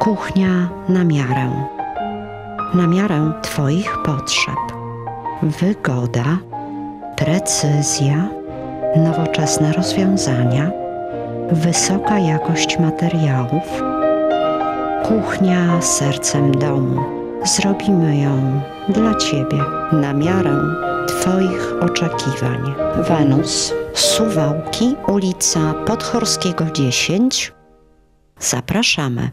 Kuchnia na miarę. Na miarę Twoich potrzeb. Wygoda, precyzja, nowoczesne rozwiązania, wysoka jakość materiałów. Kuchnia sercem domu. Zrobimy ją dla Ciebie na miarę Twoich oczekiwań. Wenus, Suwałki, ulica Podchorskiego 10. Zapraszamy.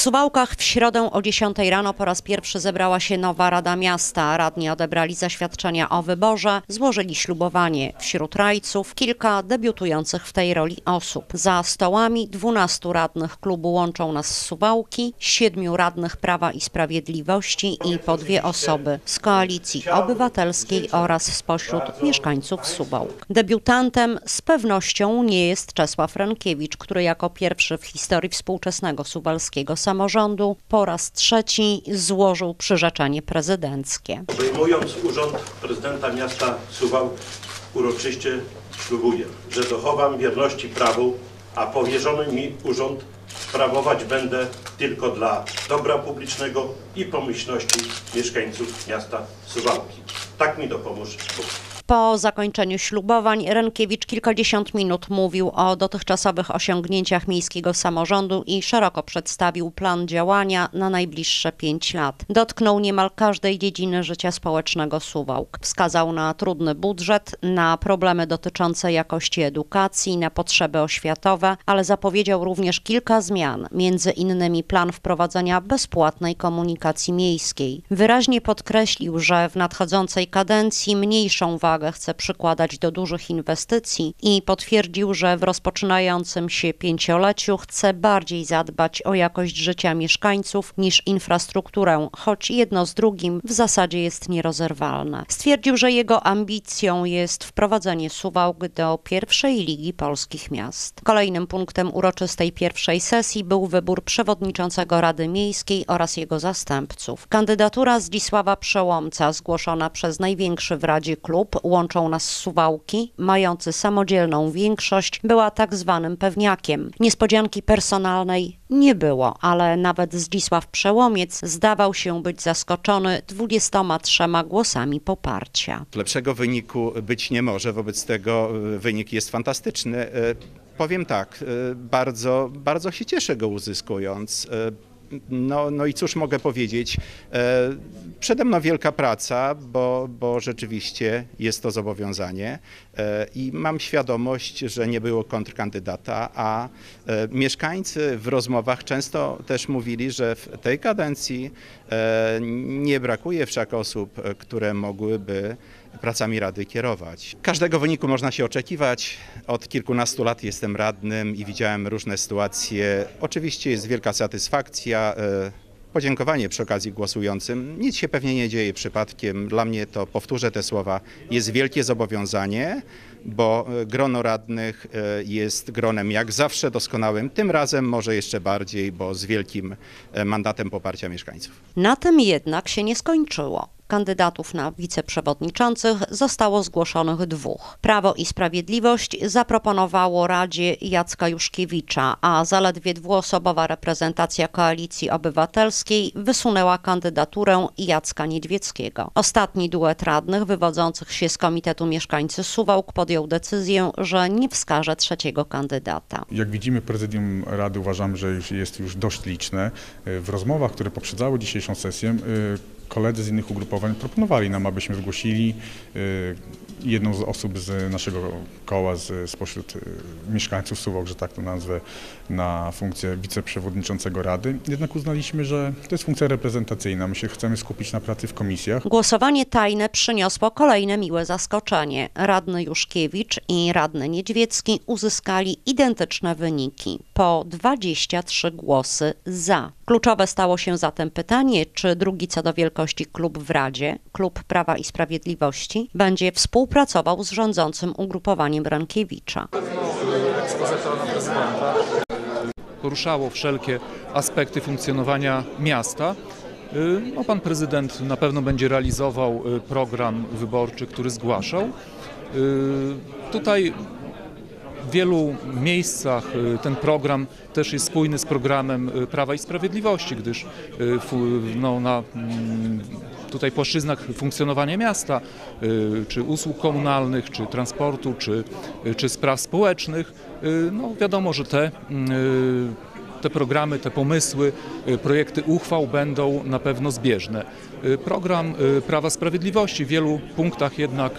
Suwałkach w środę o 10 rano po raz pierwszy zebrała się nowa Rada Miasta. Radni odebrali zaświadczenia o wyborze, złożyli ślubowanie. Wśród rajców kilka debiutujących w tej roli osób. Za stołami 12 radnych klubu łączą nas Suwałki, siedmiu radnych Prawa i Sprawiedliwości i po dwie osoby z Koalicji Obywatelskiej oraz spośród mieszkańców Suwałk. Debiutantem z pewnością nie jest Czesław Rankiewicz, który jako pierwszy w historii współczesnego suwalskiego samorządu po raz trzeci złożył przyrzeczenie prezydenckie. Obejmując urząd prezydenta miasta Suwałk, uroczyście ślubuję, że dochowam wierności prawu, a powierzony mi urząd sprawować będę tylko dla dobra publicznego i pomyślności mieszkańców miasta Suwałki. Tak mi dopomóż Bóg. Po zakończeniu ślubowań Renkiewicz kilkadziesiąt minut mówił o dotychczasowych osiągnięciach miejskiego samorządu i szeroko przedstawił plan działania na najbliższe pięć lat. Dotknął niemal każdej dziedziny życia społecznego Suwałk. Wskazał na trudny budżet, na problemy dotyczące jakości edukacji, na potrzeby oświatowe, ale zapowiedział również kilka zmian, między innymi plan wprowadzenia bezpłatnej komunikacji miejskiej. Wyraźnie podkreślił, że w nadchodzącej kadencji mniejszą wagę chce przykładać do dużych inwestycji i potwierdził, że w rozpoczynającym się pięcioleciu chce bardziej zadbać o jakość życia mieszkańców niż infrastrukturę, choć jedno z drugim w zasadzie jest nierozerwalne. Stwierdził, że jego ambicją jest wprowadzenie Suwałk do pierwszej ligi polskich miast. Kolejnym punktem uroczystej pierwszej sesji był wybór przewodniczącego Rady Miejskiej oraz jego zastępców. Kandydatura Zdzisława Przełomca, zgłoszona przez największy w Radzie klub, łączą nas Suwałki, mający samodzielną większość, była tak zwanym pewniakiem. Niespodzianki personalnej nie było, ale nawet Zdzisław Przełomiec zdawał się być zaskoczony 23 głosami poparcia. Lepszego wyniku być nie może, wobec tego y, wynik jest fantastyczny. Y, Powiem tak, y, bardzo, bardzo się cieszę go uzyskując. No, no i cóż mogę powiedzieć? E, Przede mną wielka praca, bo, bo rzeczywiście jest to zobowiązanie e, i mam świadomość, że nie było kontrkandydata, a e, mieszkańcy w rozmowach często też mówili, że w tej kadencji nie brakuje wszak osób, które mogłyby pracami Rady kierować. Każdego wyniku można się oczekiwać. Od kilkunastu lat jestem radnym i widziałem różne sytuacje. Oczywiście jest wielka satysfakcja. E, Podziękowanie przy okazji głosującym. Nic się pewnie nie dzieje przypadkiem. Dla mnie to, powtórzę te słowa, jest wielkie zobowiązanie, bo e, grono radnych e, jest gronem jak zawsze doskonałym. Tym razem może jeszcze bardziej, bo z wielkim mandatem poparcia mieszkańców. Na tym jednak się nie skończyło. Kandydatów na wiceprzewodniczących zostało zgłoszonych dwóch. Prawo i Sprawiedliwość zaproponowało Radzie Jacka Juszkiewicza, a zaledwie dwuosobowa reprezentacja Koalicji Obywatelskiej wysunęła kandydaturę Jacka Niedźwieckiego. Ostatni duet radnych wywodzących się z Komitetu Mieszkańcy Suwałk podjął decyzję, że nie wskaże trzeciego kandydata. Jak widzimy, prezydium Rady uważam, że jest już dość liczne. W rozmowach, które poprzedzały dzisiejszą sesję, koledzy z innych ugrupowań proponowali nam, abyśmy zgłosili y, jedną z osób z naszego koła, z, spośród y, mieszkańców Suwałk, że tak to nazwę, na funkcję wiceprzewodniczącego Rady. Jednak uznaliśmy, że to jest funkcja reprezentacyjna. My się chcemy skupić na pracy w komisjach. Głosowanie tajne przyniosło kolejne miłe zaskoczenie. Radny Juszkiewicz i radny Niedźwiecki uzyskali identyczne wyniki po 23 głosy za. Kluczowe stało się zatem pytanie, czy drugi co do wielkości klub w Radzie, klub Prawa i Sprawiedliwości, będzie współpracował z rządzącym ugrupowaniem Rankiewicza. poruszało wszelkie aspekty funkcjonowania miasta. Y, No, pan prezydent na pewno będzie realizował y, program wyborczy, który zgłaszał. Y, Tutaj w wielu miejscach ten program też jest spójny z programem Prawa i Sprawiedliwości, gdyż no, na mm, tutaj płaszczyznach funkcjonowania miasta, y, czy usług komunalnych, czy transportu, czy, y, czy spraw społecznych, y, no wiadomo, że te, te programy, te pomysły, projekty uchwał będą na pewno zbieżne. Program Prawa Sprawiedliwości w wielu punktach jednak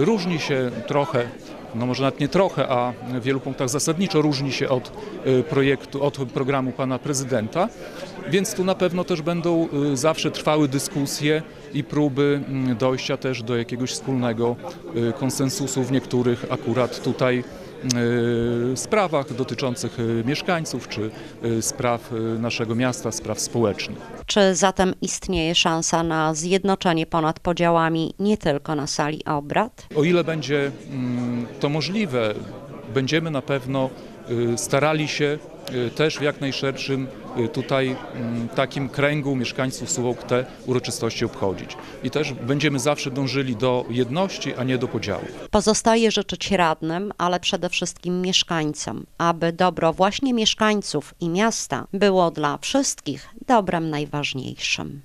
różni się trochę no może nawet nie trochę, a w wielu punktach zasadniczo różni się od y, projektu, od programu pana prezydenta, więc tu na pewno też będą y, zawsze trwały dyskusje i próby mm, dojścia też do jakiegoś wspólnego y, konsensusu w niektórych akurat tutaj sprawach dotyczących mieszkańców czy spraw naszego miasta, spraw społecznych. Czy zatem istnieje szansa na zjednoczenie ponad podziałami nie tylko na sali obrad? O ile będzie mm, to możliwe, będziemy na pewno y, starali się y, też w jak najszerszym y, tutaj mm, takim kręgu mieszkańców Suwałk te uroczystości obchodzić. I też będziemy zawsze dążyli do jedności, a nie do podziału. Pozostaje życzyć radnym, ale przede wszystkim mieszkańcom, aby dobro właśnie mieszkańców i miasta było dla wszystkich dobrem najważniejszym.